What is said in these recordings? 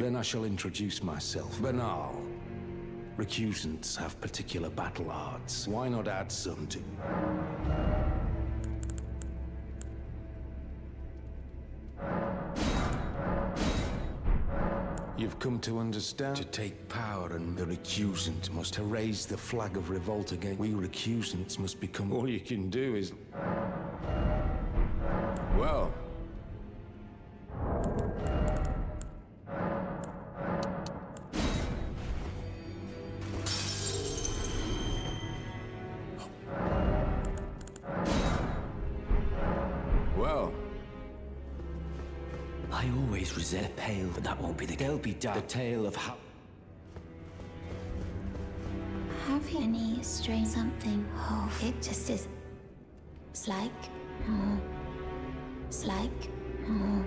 Then I shall introduce myself. Bernahl. Recusants have particular battle arts. Why not add some to... You've come to understand? To take power and the recusant must raise the flag of revolt again. We recusants must become... All you can do is... Well, but that won't be the. They'll be dark. The tale of how. Have you any strange something? Oh, it just is. It's like. Oh. It's like. Oh.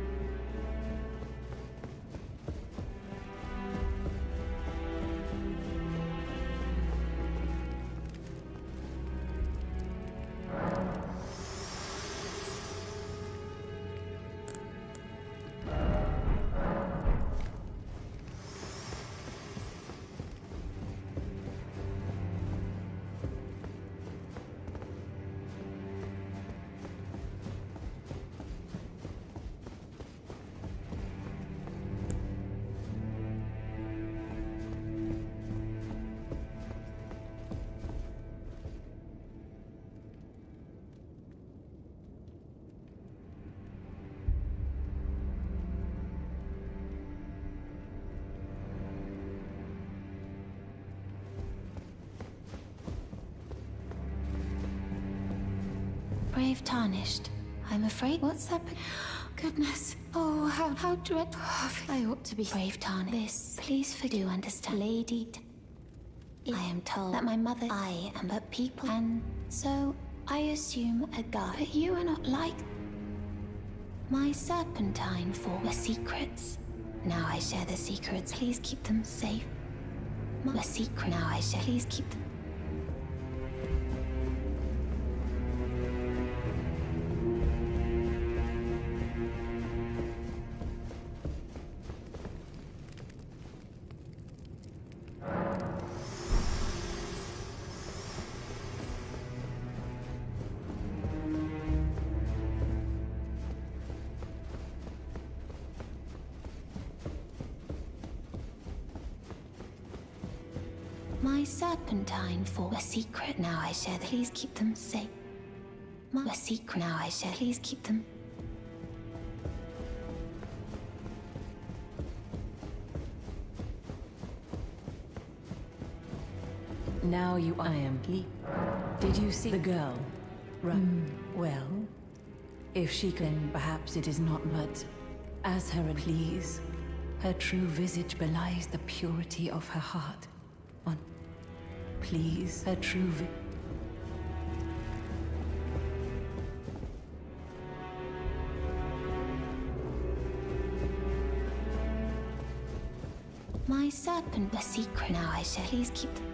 Afraid. What's happened? Goodness. Oh, how how dreadful. I ought to be brave tarnished. This, please for do understand, lady. I am told that my mother, I am but people, and so I assume a god. But you are not like my serpentine for the secrets. Now I share the secrets. Please keep them safe. My secret. Now I share. Please keep them. For a secret. Now I share. Please keep them safe. My a secret. Now I share. Please keep them. Now you I am Lee. Did you see the girl? Run. Hmm. Well, if she can, perhaps it is not but as her please. Her true visage belies the purity of her heart. Please, her true My serpent a secret. Now I share. Please keep.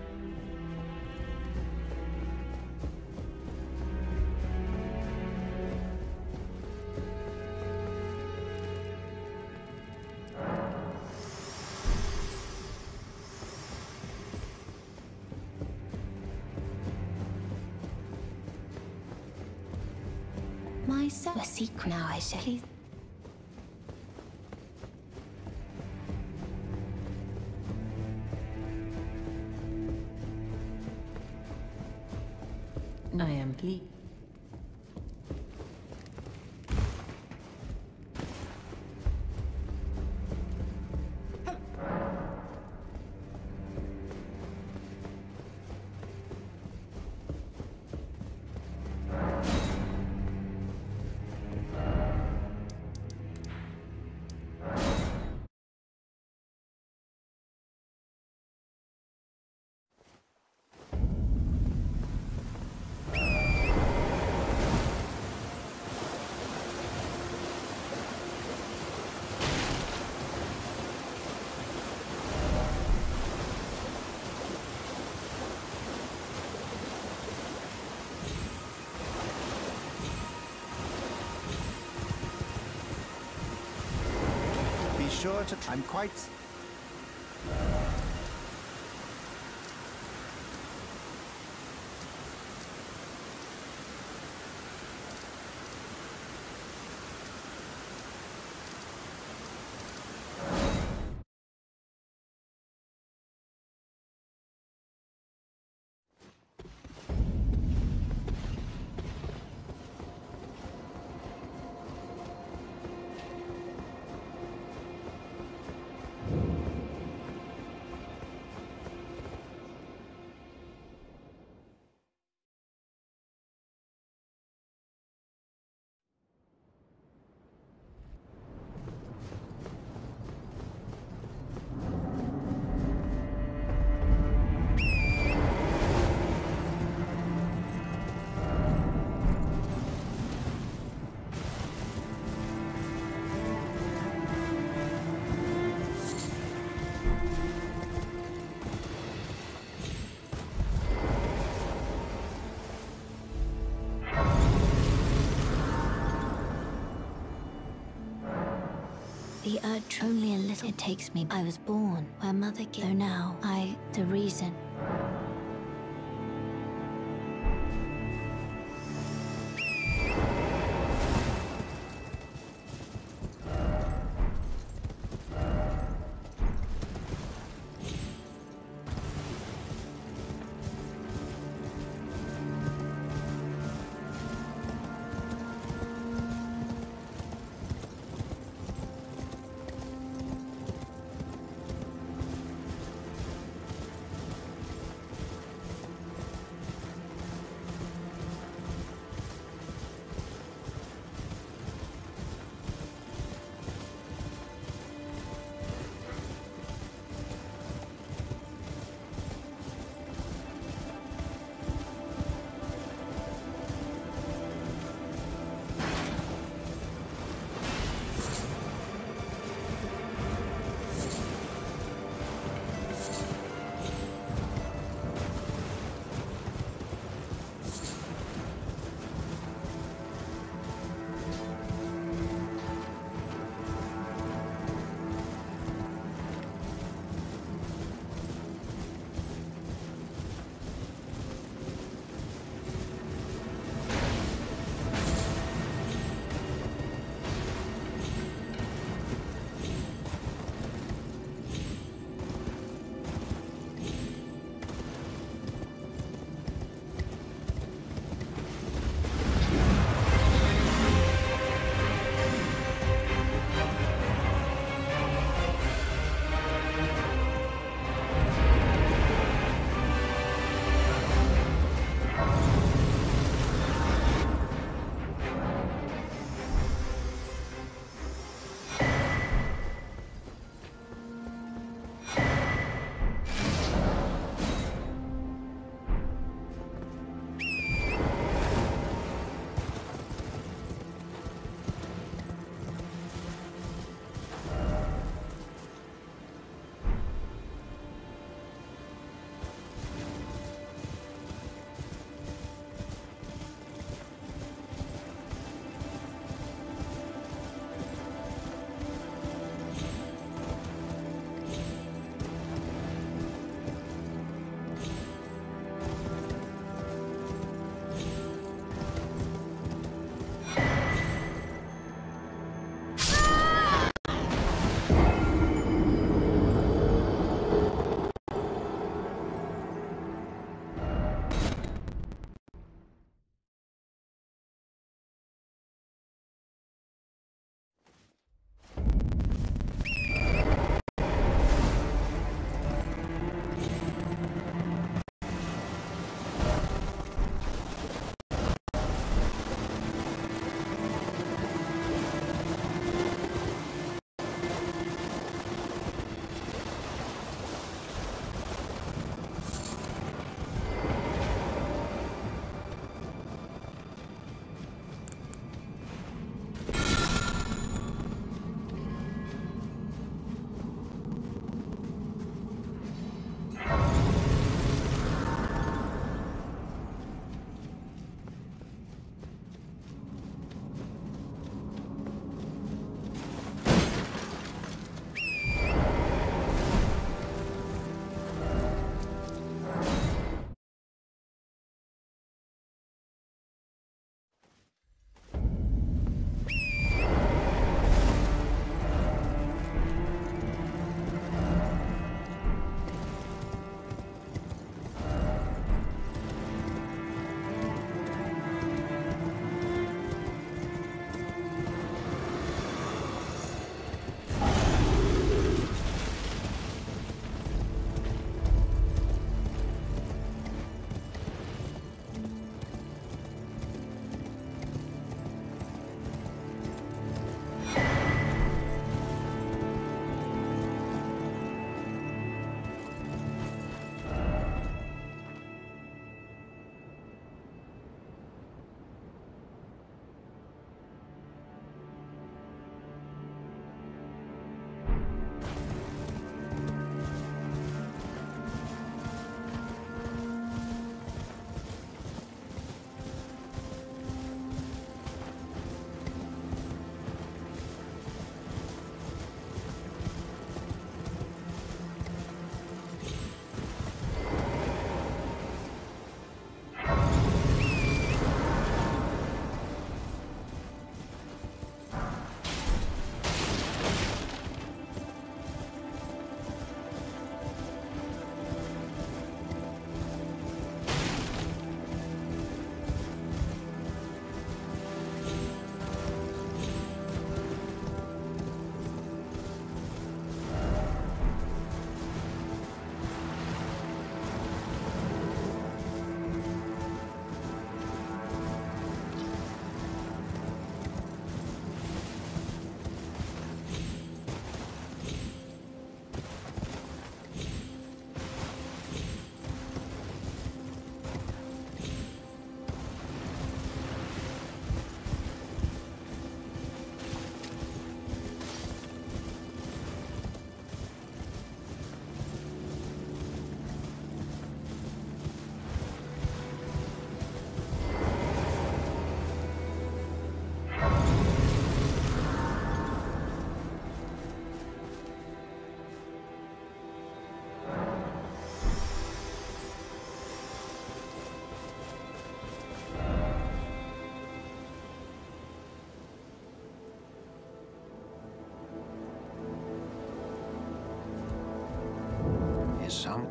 My ser- a secret. Now I share. Please. I am Lee. I'm quite. The urge only a little it takes me. I was born where mother gave. So now I the reason.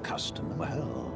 Custom well.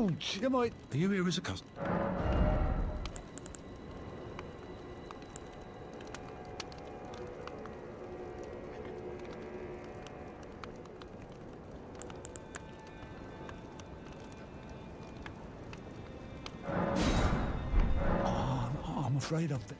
Oh, you might. Are you here as a customer? Ah, I'm, ah, I'm afraid of it.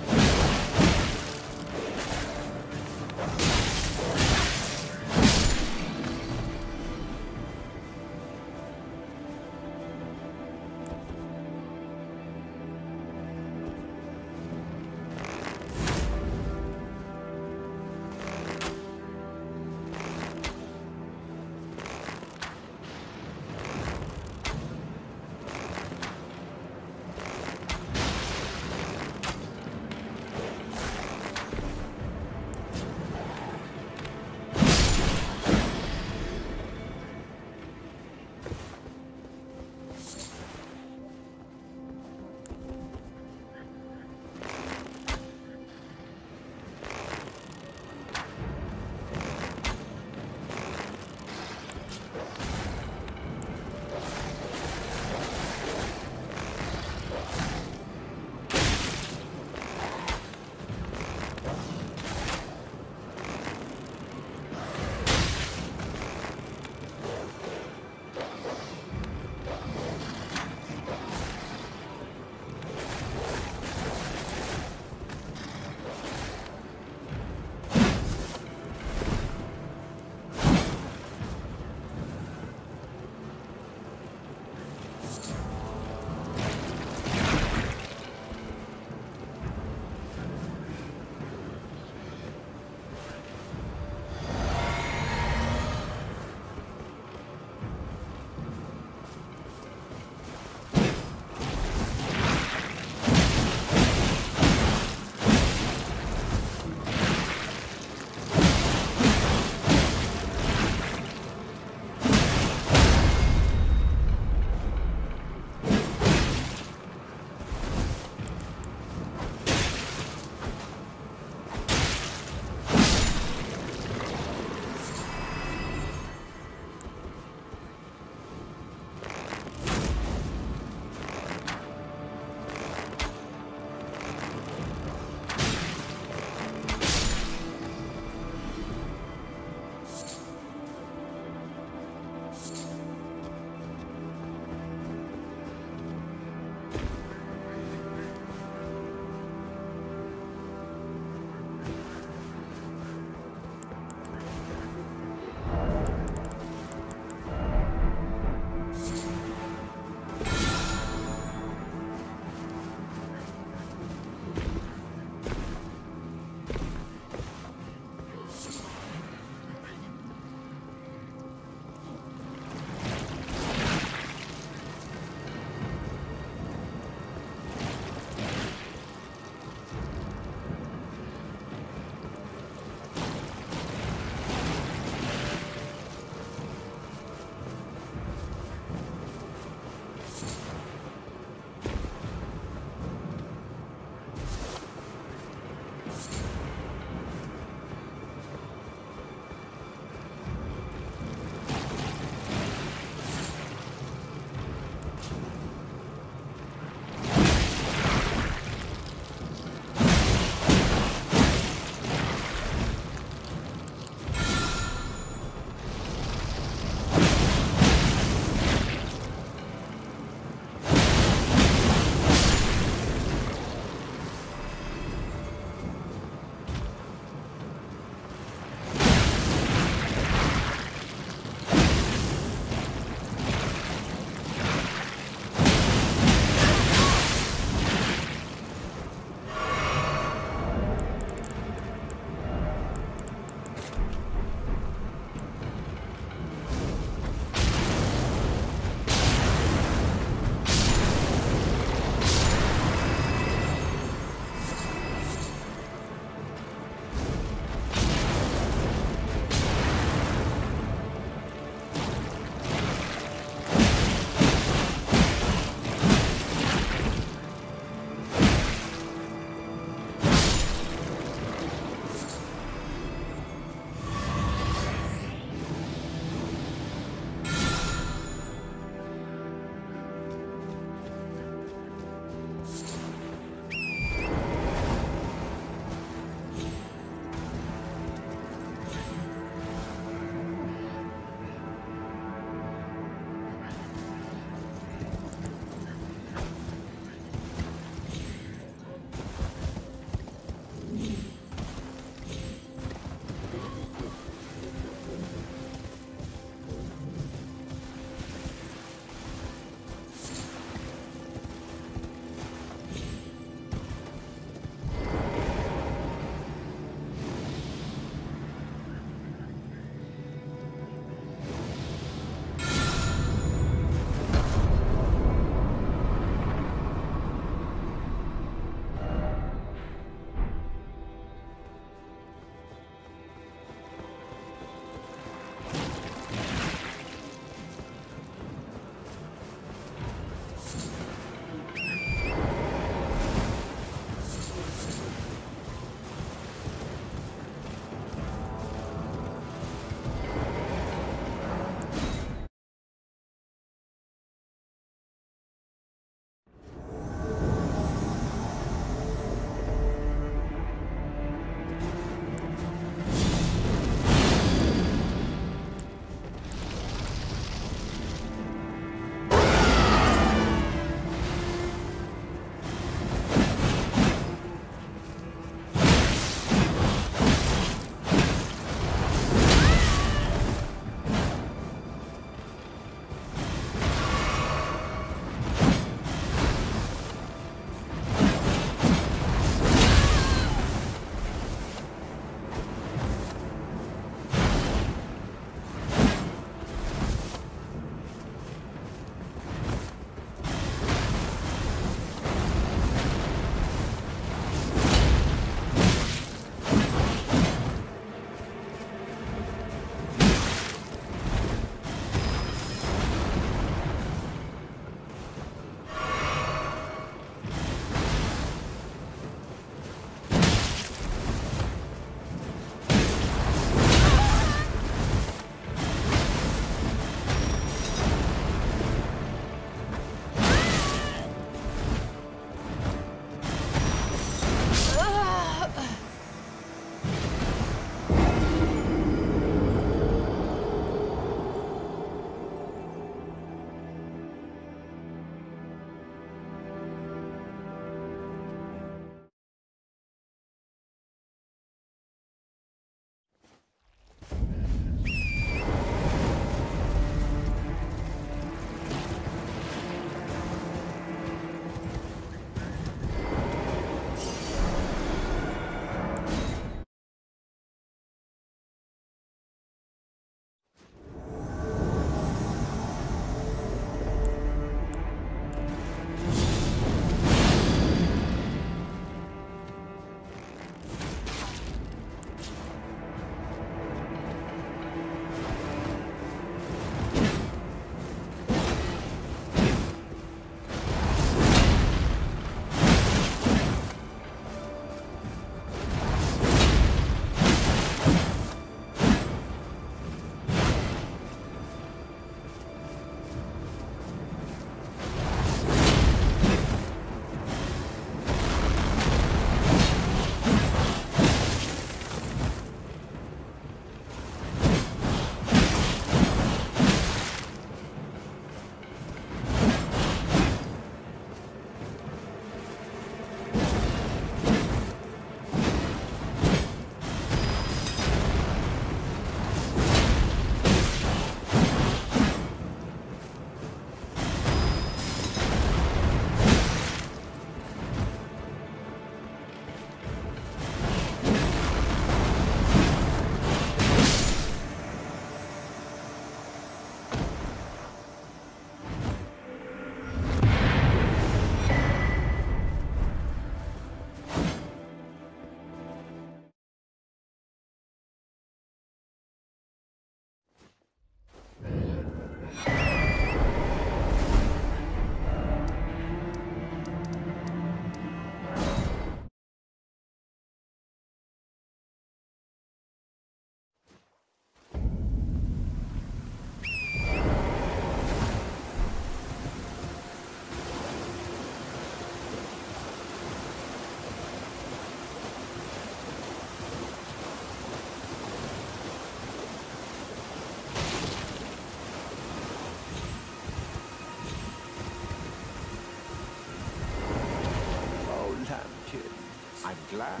Glad.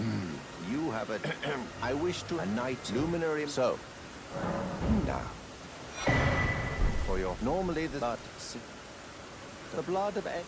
You have a... I wish to... A knight luminary... So. Now. For your... Normally the blood... The blood of... Ed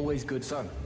Always good son.